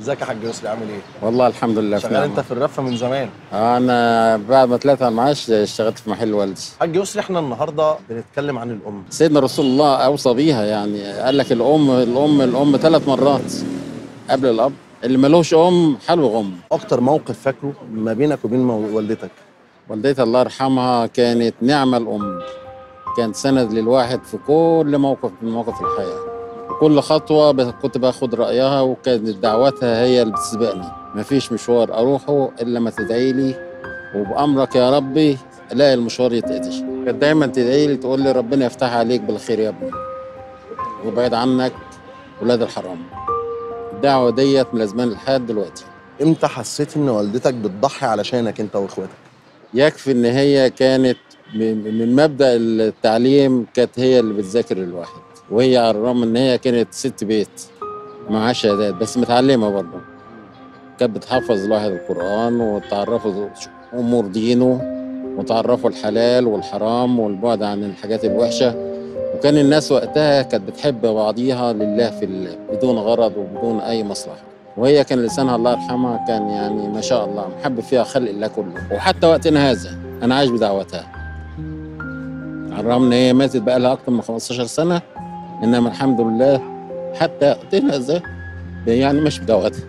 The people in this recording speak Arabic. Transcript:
ازيك يا حاج يسري عامل إيه؟ والله الحمد لله شغال. انت في الرفه من زمان. أنا بعد ما طلعت على المعاش اشتغلت في محل والدي. حاج يسري إحنا النهارده بنتكلم عن الأم. سيدنا رسول الله أوصى بيها يعني قال لك الأم الأم الأم ثلاث مرات قبل الأب. اللي ملوش أم حلو غم أكتر موقف فاكره ما بينك وبين والدتك؟ والدتي الله يرحمها كانت نعمة الأم. كانت سند للواحد في كل موقف من مواقف الحياة. كل خطوة كنت باخد رأيها وكانت دعوتها هي اللي بتسبقني. مفيش مشوار أروحه إلا ما تدعي لي وبأمرك يا ربي ألاقي المشوار يتقدش كانت دايما تدعي لي تقول لي ربنا يفتح عليك بالخير يا ابني ويبعد عنك ولاد الحرام. الدعوة ديت ملازماني لحد دلوقتي. إمتى حسيت إن والدتك بتضحي علشانك أنت وإخواتك؟ يكفي إن هي كانت من مبدأ التعليم كانت هي اللي بتذاكر الواحد وهي على الرغم إن هي كانت ست بيت معاها شهادات بس متعلمة برضه. كانت بتحفظ الواحد القرآن وتعرفه أمور دينه وتعرفه الحلال والحرام والبعد عن الحاجات الوحشة. وكان الناس وقتها كانت بتحب بعضيها لله في الله بدون غرض وبدون أي مصلحة. وهي كان لسانها الله يرحمها كان يعني ما شاء الله محب فيها خلق الله كله. وحتى وقتنا هذا أنا عايش بدعوتها. على الرغم إن هي ماتت بقى لها أكتر من 15 سنة إنما الحمد لله حتى وقتنا هذا يعني مش بدعوتها